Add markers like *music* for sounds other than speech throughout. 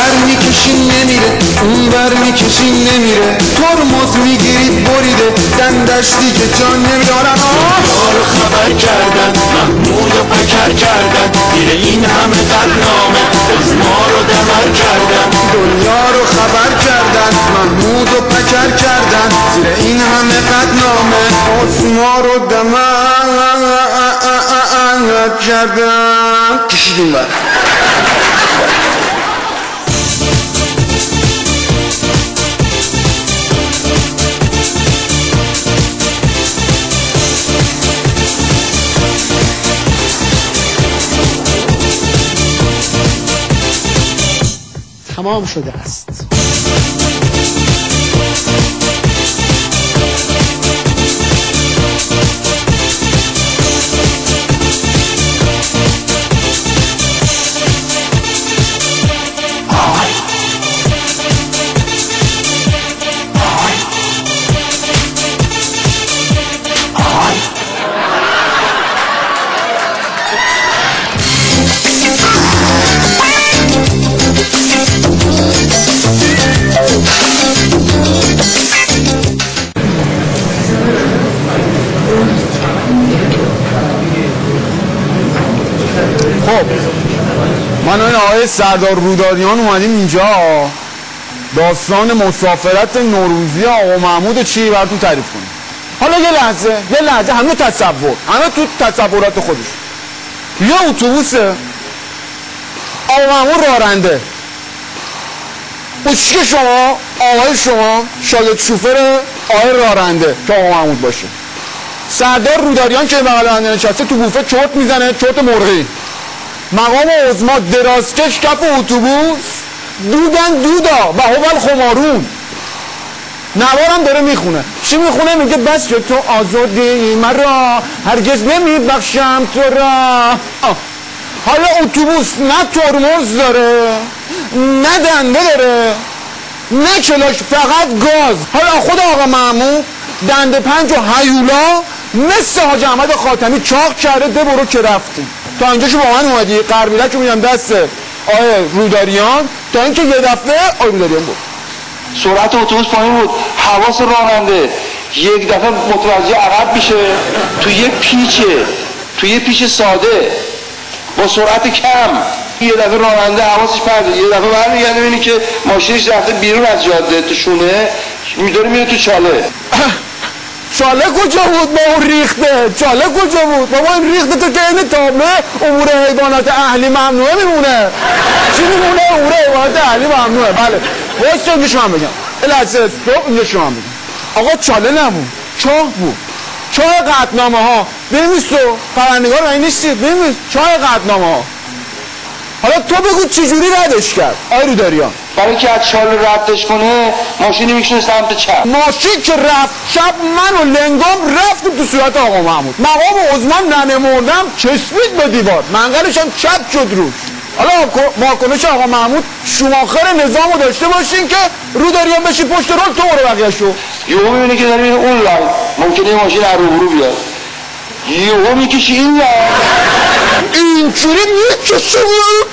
بر می‌کشی نمیره اون بر می‌کشی نمیره. ترمز می‌گیرید بریده. دندش دیگه جان نمیدارن رو خبر کردن محمود و پکر کردن. میره این همه قلنامه از ما رو دمر کردن. دنیا رو خبر کردن محمود و پکر کردن. زیر این همه قدنامه آسما رو دمر کردن. کشیدیم بر تمام شده است. آقای سردار روداریان اومدیم اینجا. داستان مسافرت نوروزی آقا محمود چی براتون تعریف کنیم؟ حالا یه لحظه یه لحظه همه تصور همه تو تصورات خودش یه اتوبوسه آقا محمود راننده. که شما آقای شما شاگرد شوفر آقای راننده که آقا محمود باشه. سردار روداریان که بغل من نشسته تو بوفه چرت می‌زنه چرت مرغی. مقام عظما درازکش کف اتوبوس. دودن دودا و هوال خمارون. نوارم داره می‌خونه. چی می‌خونه؟ میگه بس که تو آزادی مرا هرگز نمیبخشم تو را. حالا اتوبوس نه ترمز داره نه دنده داره نه کلاش فقط گاز. حالا خود آقا محمود دنده پنج و هیولا مثل حاج احمد خاتمی چاق کرده ده برو که رفتی تا اینجاشو با من اومدی قربیلک رو میدم دست آیه روداریان تا اینکه یه دفعه آیه روداریان بود. سرعت اتوبوس پایین بود. حواس راننده. یک دفعه متوجه عقب میشه. تو یه پیچه تو یه پیچ ساده. با سرعت کم. یه دفعه راننده حواسش پرده. یه دفعه برمیگرده ببینی که ماشینش رفته بیرون از جاده تو شونه. میداره میره تو چاله. *coughs* چاله کجا بود با اون ریخته؟ چاله کجا بود؟ بابا این ریخته تو که این تابله امور حیوانات اهلی ممنوعه میمونه. چی میمونه؟ امور حیوانات اهلی ممنوعه. بله. واسه اینجا شما بگم. لحظه صبح اینجا شما بگم. آقا چاله نبود. چاه بود. چاه قطنامه ها بنویس تو. خبرنگار این نیستی؟ بنویس. چاه قطنامه ها حالا تو بگو چجوری ردش کرد. آی روداریان برای که از چاله ردش کنه ماشینی میکشونه سمت چپ. ماشین که رفت شب من و لنگام رفتیم تو صورت آقا محمود. مقام عظمان ننمردم چسبید به دیوار. منقلش هم چپ شد روش. حالا ماکنش آقا محمود شماخر نظام رو داشته باشین که رو داریم بشی پشت رول تو برو بقیه شو. یهو می‌بینی که داری اون لای ممکنه ماشین از روبرو بیاد. یهو می‌کشی این لای اینجوری می‌کشه اون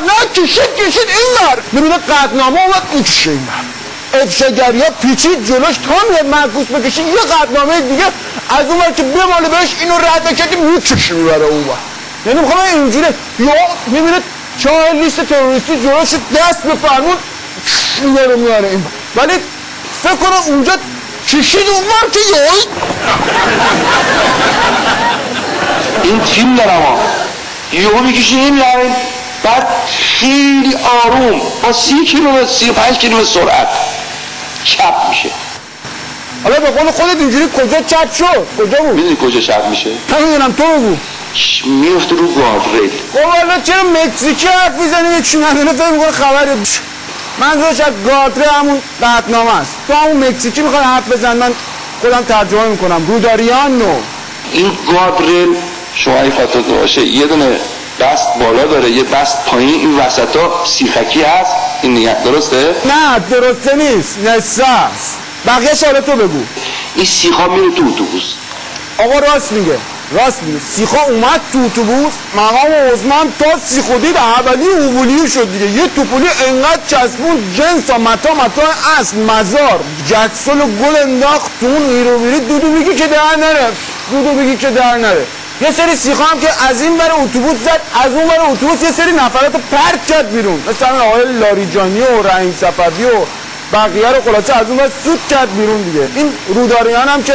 نه کشید کشید این بر می‌بینه قدنامه اومد می‌کشه این بر افشاگری ها پیچید جلوش تا میاد معکوس بکشی یه قدنامه دیگه از اون که بماله بهش اینو رد بکردی می‌کشی می‌بره اون بر یعنی می‌خوام اینجوری یا می‌بینه چهار لیست تروریستی جلوش دست به فرمون میاره میاره این. بر ولی فکر کنم اونجا کشید اون بر که یهوی این تیم دارم ها. یهو می‌کشی این line بعد خیلی آروم با سی کیلومتر سی و پنج کیلومتر سرعت. چپ میشه. حالا به قول خودت اینجوری کجا چپ شد کجا بود؟ می‌دونی کجا چپ میشه؟ نمی‌دونم تو بگو. میفته رو گاردریل خب حالا چرا مکزیکی حرف می‌زنی؟ کی ندونه فکر می‌کنه خبریه. منظورش از گاردره همون قطنامه است. تو همون مکزیکی می‌خوای حرف بزن من خودم ترجمه می‌کنم. روداریان نو این گاردریل شما خاطر باشه. یه دونه بست بالا داره یه بست پایین این وسط ها سیخکی هست. این نگه درسته؟ نه درسته نیست نسه است بقیه حالا تو بگو. این سیخ ها میره تو اتوبوس. آقا راست میگه راست میگه. سیخا اومد تو اتوبوس مقام عثمان تا سیخو دید اولی اوبولی شد دیگه. یه توپولی انقدر چسبون جنس و متا متا اصل مزار. جکسل و گل انداخت تو اون ایرو دودو بگی که در نره. دودو بگی که در نره. یه سری سیخا هم که از این بر اتوبوس زد از اون بر اتوبوس یه سری نفرات پرت کرد بیرون. مثل همین آقای لاریجانی و رحیم صفوی و بقیه رو خلاصه از اون بر سود کرد بیرون دیگه. این روداریان هم که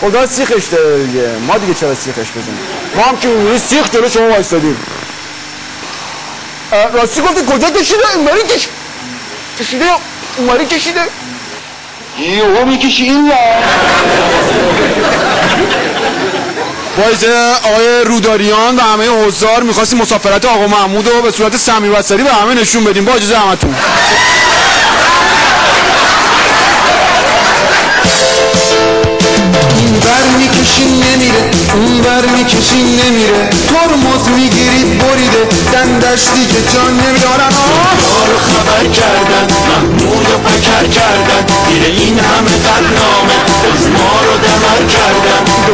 خدا سیخش داره دیگه. ما دیگه چرا سیخش بزنیم؟ ما هم که اونجوری سیخ جلو شما وایسادیم راستی گفتی کجا کشیده؟ اینوری کش کشیده اونوری کشیده؟ یهو می‌کشی این ور. باعث آقای روداریان و همه حضار می‌خواستیم مسافرت آقا محمود رو به صورت سمی بستری به همه نشون بدیم. با اجازه همتون. این بر می‌کشی نمیره اون بر می‌کشی نمیره. ترمز می‌گیرید بریده. دندش دیگه جان نمیدارن رو خبر کردن محمود و پکر کردن. زیر این همه قدنامه از ما رو دمر کردن.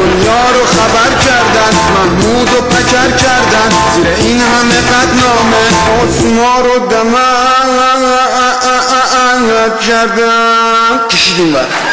مثمر دماء جبا تشدمك